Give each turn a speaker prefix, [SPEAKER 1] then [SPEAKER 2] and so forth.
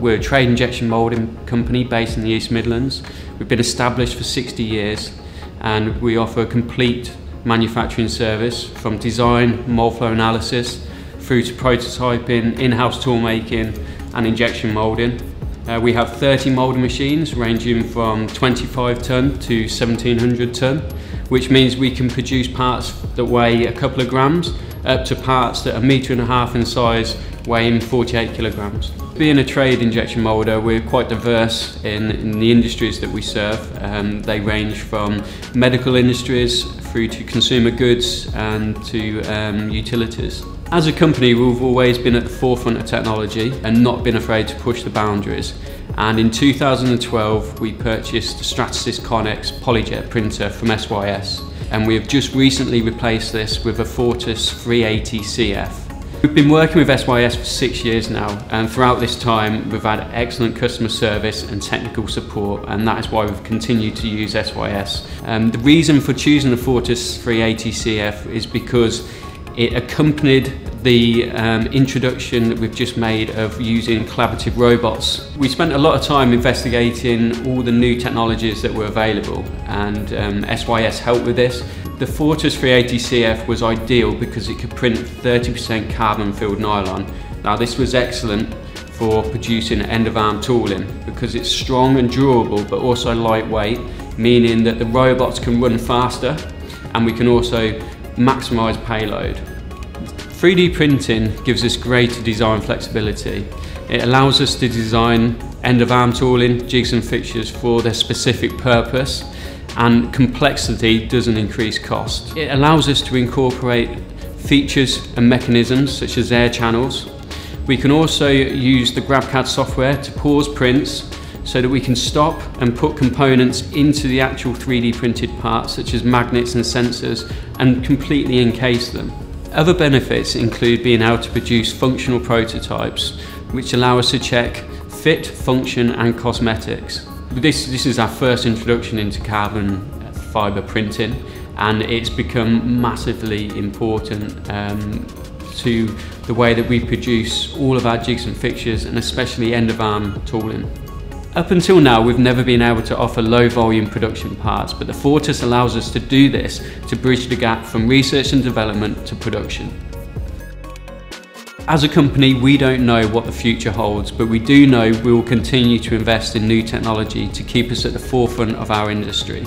[SPEAKER 1] We're a trade injection moulding company based in the East Midlands. We've been established for 60 years and we offer a complete manufacturing service from design, mould flow analysis, through to prototyping, in-house tool making and injection moulding. Uh, we have 30 moulding machines ranging from 25 tonne to 1700 tonne, which means we can produce parts that weigh a couple of grams up to parts that are a metre and a half in size weighing 48 kilograms. Being a trade injection moulder, we're quite diverse in, in the industries that we serve. Um, they range from medical industries through to consumer goods and to um, utilities. As a company, we've always been at the forefront of technology and not been afraid to push the boundaries. And in 2012, we purchased the Stratasys Connex PolyJet printer from SYS. And we have just recently replaced this with a Fortus 380 CF. We've been working with SYS for six years now and throughout this time we've had excellent customer service and technical support and that is why we've continued to use SYS. Um, the reason for choosing the Fortus 380 CF is because it accompanied the um, introduction that we've just made of using collaborative robots. We spent a lot of time investigating all the new technologies that were available and um, SYS helped with this. The Fortus 380 CF was ideal because it could print 30% carbon filled nylon. Now this was excellent for producing end of arm tooling because it's strong and durable but also lightweight meaning that the robots can run faster and we can also maximise payload. 3D printing gives us greater design flexibility. It allows us to design end of arm tooling, jigs and fixtures for their specific purpose and complexity doesn't increase cost. It allows us to incorporate features and mechanisms such as air channels. We can also use the GrabCAD software to pause prints so that we can stop and put components into the actual 3D printed parts such as magnets and sensors and completely encase them. Other benefits include being able to produce functional prototypes, which allow us to check fit, function and cosmetics. This, this is our first introduction into carbon uh, fibre printing and it's become massively important um, to the way that we produce all of our jigs and fixtures and especially end of arm tooling. Up until now we've never been able to offer low volume production parts but the Fortus allows us to do this to bridge the gap from research and development to production. As a company, we don't know what the future holds, but we do know we will continue to invest in new technology to keep us at the forefront of our industry.